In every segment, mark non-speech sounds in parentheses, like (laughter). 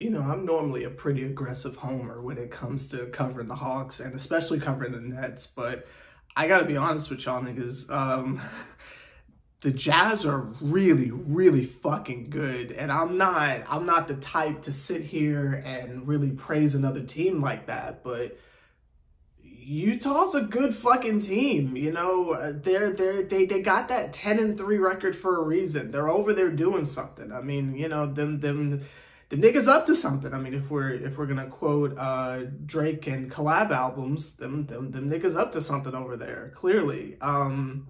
you know, I'm normally a pretty aggressive homer when it comes to covering the Hawks and especially covering the Nets, but I gotta be honest with y'all niggas. Um, (laughs) the Jazz are really, really fucking good. And I'm not, I'm not the type to sit here and really praise another team like that, but Utah's a good fucking team. You know, they're they're they they got that 10 and 3 record for a reason. They're over there doing something. I mean, you know, them them the niggas up to something. I mean, if we're if we're gonna quote uh, Drake and collab albums, them them them niggas up to something over there. Clearly, um,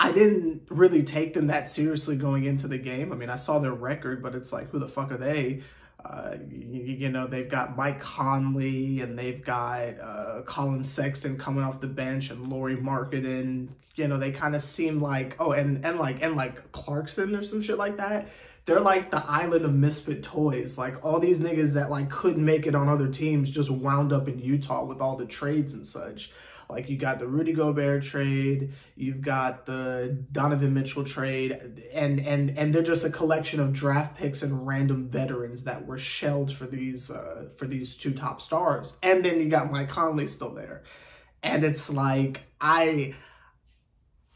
I didn't really take them that seriously going into the game. I mean, I saw their record, but it's like, who the fuck are they? Uh, you, you, know, they've got Mike Conley and they've got uh, Collin Sexton coming off the bench and Lauri Markkanen. You know, they kind of seem like oh, and and like and like Clarkson or some shit like that they're like the island of misfit toys. Like all these niggas that like couldn't make it on other teams just wound up in Utah with all the trades and such. Like you got the Rudy Gobert trade, you've got the Donovan Mitchell trade, and and and they're just a collection of draft picks and random veterans that were shelled for these uh, for these two top stars. And then you got Mike Conley still there, and it's like I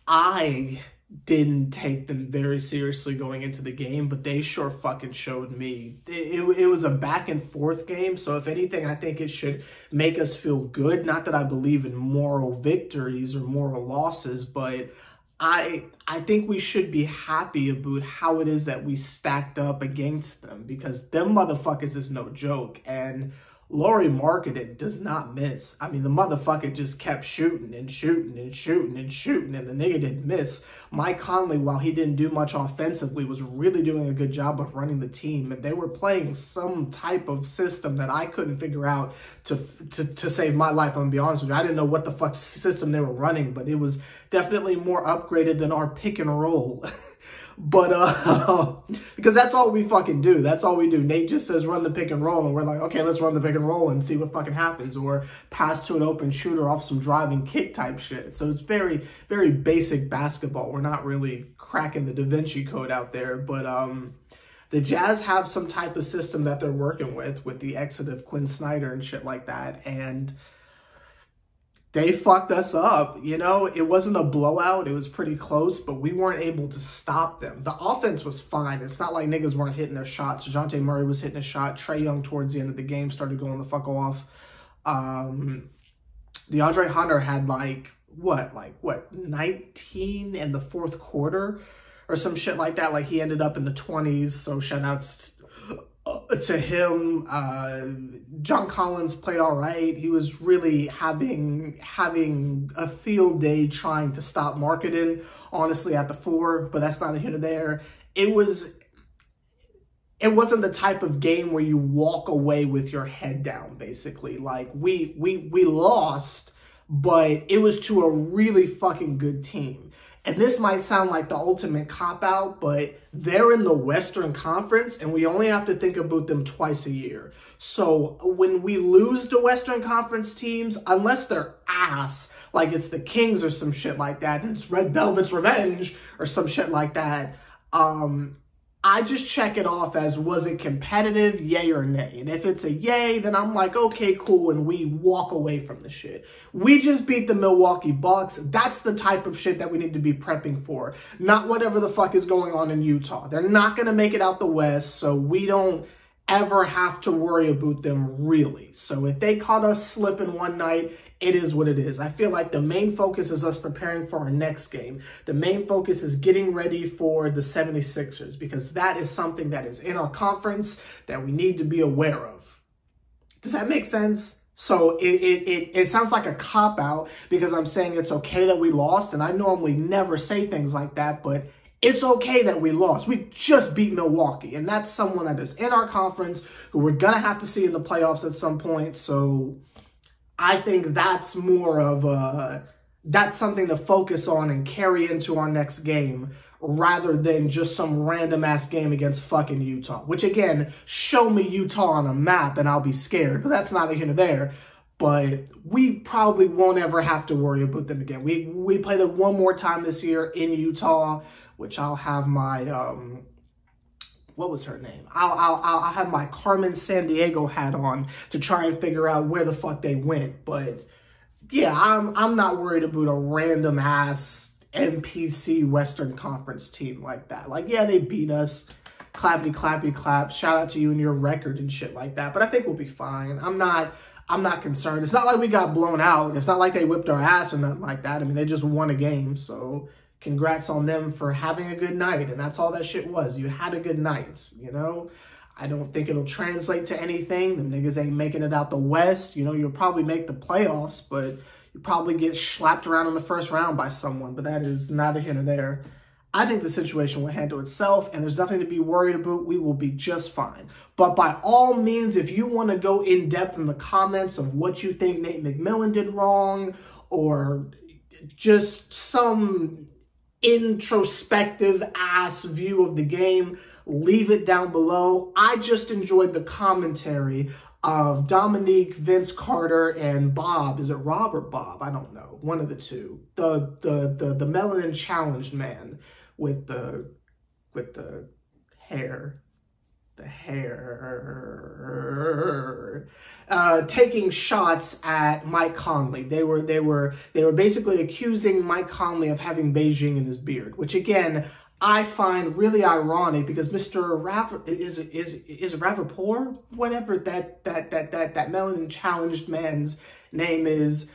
I didn't take them very seriously going into the game, but they sure fucking showed me. It, it, it, was a back and forth game, so if anything, I think it should make us feel good. Not that I believe in moral victories or moral losses, but I I think we should be happy about how it is that we stacked up against them because them motherfuckers is no joke. And Lauri Markkanen does not miss. I mean, the motherfucker just kept shooting and shooting and shooting and shooting, and the nigga didn't miss. Mike Conley, while he didn't do much offensively, was really doing a good job of running the team. And they were playing some type of system that I couldn't figure out to to, to save my life. I'm gonna be honest with you. I didn't know what the fuck system they were running, but it was definitely more upgraded than our pick and roll. (laughs) But uh, (laughs) because that's all we fucking do. That's all we do. Nate just says run the pick and roll, and we're like, okay, let's run the pick and roll and see what fucking happens, or pass to an open shooter off some driving kick type shit. So it's very, very basic basketball. We're not really cracking the Da Vinci Code out there, but um, the Jazz have some type of system that they're working with, with the exit of Quin Snyder and shit like that, and they fucked us up. You know, it wasn't a blowout. It was pretty close, but we weren't able to stop them. The offense was fine. It's not like niggas weren't hitting their shots. Dejounte Murray was hitting a shot. Trae Young towards the end of the game started going the fuck off. Um, DeAndre Hunter had like, what, like, what, 19 in the fourth quarter or some shit like that. Like, he ended up in the 20s. So, shout outs to him, uh, John Collins played all right. He was really having having a field day trying to stop Markkanen, honestly, at the four, but that's not here to there. It was it wasn't the type of game where you walk away with your head down, basically. Like we we we lost, but it was to a really fucking good team and this might sound like the ultimate cop out, but they're in the Western Conference and we only have to think about them twice a year. So when we lose to Western Conference teams, unless they're ass, like it's the Kings or some shit like that, and it's Red Velvet's Revenge or some shit like that, um, I just check it off as was it competitive, yay or nay. And if it's a yay, then I'm like, okay, cool, and we walk away from the shit. We just beat the Milwaukee Bucks. That's the type of shit that we need to be prepping for. Not whatever the fuck is going on in Utah. They're not gonna make it out the West, so we don't ever have to worry about them really. So if they caught us slipping one night, it is what it is. I feel like the main focus is us preparing for our next game. The main focus is getting ready for the 76ers because that is something that is in our conference that we need to be aware of. Does that make sense? So it, it, it, it, sounds like a cop out because I'm saying it's okay that we lost. And I normally never say things like that, but it's okay that we lost. We just beat Milwaukee, and that's someone that is in our conference who we're going to have to see in the playoffs at some point. So I think that's more of a, that's something to focus on and carry into our next game rather than just some random ass game against fucking Utah. Which again, show me Utah on a map and I'll be scared, but that's neither here nor there. But we probably won't ever have to worry about them again. We we play them one more time this year in Utah which I'll have my um, what was her name? I'll, I'll, I'll have my Carmen Sandiego hat on to try and figure out where the fuck they went. But yeah, I'm, I'm not worried about a random ass NPC Western Conference team like that. Like, yeah, they beat us. Clappity, clappity, clap. Shout out to you and your record and shit like that. But I think we'll be fine. I'm not, I'm not concerned. It's not like we got blown out. It's not like they whipped our ass or nothing like that. I mean, they just won a game. So congrats on them for having a good night. And that's all that shit was. You had a good night, you know? I don't think it'll translate to anything. The niggas ain't making it out the West. You know, you'll probably make the playoffs, but you probably get slapped around in the first round by someone. But that is neither here nor there. I think the situation will handle itself and there's nothing to be worried about. We will be just fine. But by all means, if you want to go in depth in the comments of what you think Nate McMillan did wrong or just some introspective ass view of the game, leave it down below. I just enjoyed the commentary of Dominique, Vince Carter, and Bob. Is it Rob or Bob? I don't know. One of the two. The the the the melanin challenged man with the with the hair the hair, uh, taking shots at Mike Conley. They were they were they were basically accusing Mike Conley of having Beijing in his beard, which again I find really ironic because Mr. Rav is is is Rapaport, whatever that that that that that melanin challenged man's name is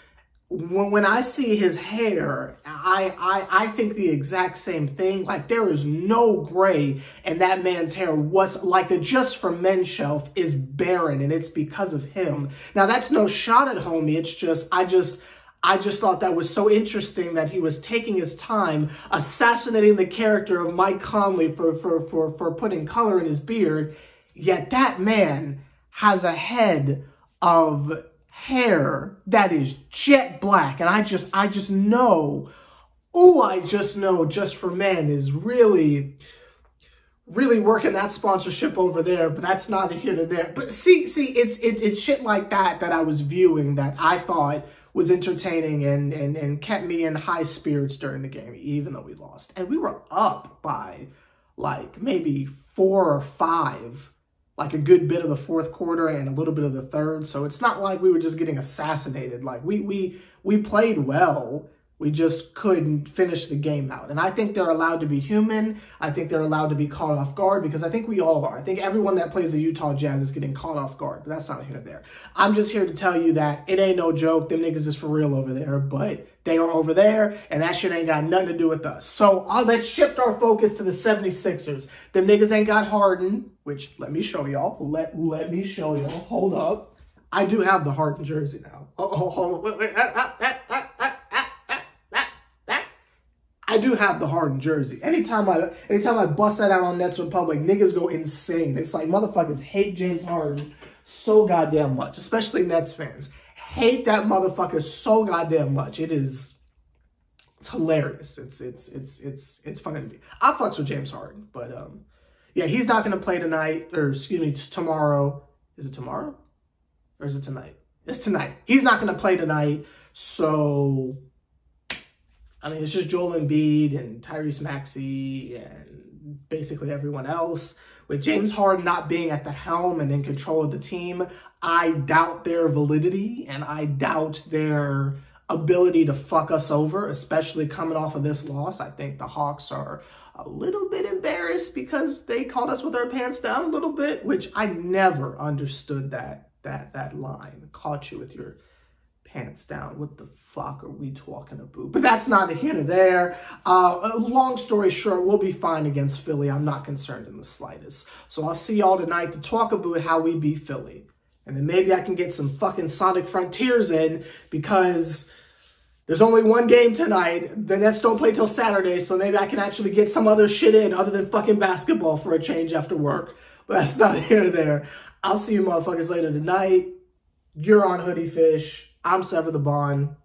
when, when I see his hair, I, I, I think the exact same thing. Like there is no gray and that man's hair was like the Just for Men shelf is barren and it's because of him. Now that's no shot at homie. It's just, I just, I just thought that was so interesting that he was taking his time assassinating the character of Mike Conley for, for, for, for putting color in his beard. Yet that man has a head of hair that is jet black. And I just, I just know, oh, I just know Just for Men is really, really working that sponsorship over there, but that's not here to there. But see, see, it's, it, it's shit like that that I was viewing that I thought was entertaining and, and, and kept me in high spirits during the game, even though we lost. And we were up by like maybe four or five like a good bit of the fourth quarter and a little bit of the third. So it's not like we were just getting assassinated. Like we we we played well. We just couldn't finish the game out. And I think they're allowed to be human. I think they're allowed to be caught off guard because I think we all are. I think everyone that plays the Utah Jazz is getting caught off guard, but that's not here or there. I'm just here to tell you that it ain't no joke. Them niggas is for real over there, but they are over there, and that shit ain't got nothing to do with us. So let's shift our focus to the 76ers. Them niggas ain't got Harden, which let me show y'all. Let, let me show y'all. Hold up. I do have the Harden jersey now. Oh, oh, oh, I do have the Harden jersey. Anytime I anytime I bust that out on Nets Republic, niggas go insane. It's like motherfuckers hate James Harden so goddamn much, especially Nets fans. Hate that motherfucker so goddamn much. It is it's hilarious. It's it's it's it's it's funny to me. I fucks with James Harden, but um yeah, he's not gonna play tonight, or excuse me, tomorrow. Is it tomorrow? Or is it tonight? It's tonight. He's not gonna play tonight, so I mean, it's just Joel Embiid and Tyrese Maxey and basically everyone else. With James Harden not being at the helm and in control of the team, I doubt their validity and I doubt their ability to fuck us over, especially coming off of this loss. I think the Hawks are a little bit embarrassed because they caught us with our pants down a little bit, which I never understood that that that line. Caught you with your pants down. What the fuck are we talking about? But that's neither here nor there. Uh, long story short, we'll be fine against Philly. I'm not concerned in the slightest. So I'll see y'all tonight to talk about how we beat Philly. And then maybe I can get some fucking Sonic Frontiers in because there's only one game tonight. The Nets don't play till Saturday, so maybe I can actually get some other shit in other than fucking basketball for a change after work. But that's (laughs) not here or there. I'll see you motherfuckers later tonight. You're on Hoody Fish. I'm Sever the Bond.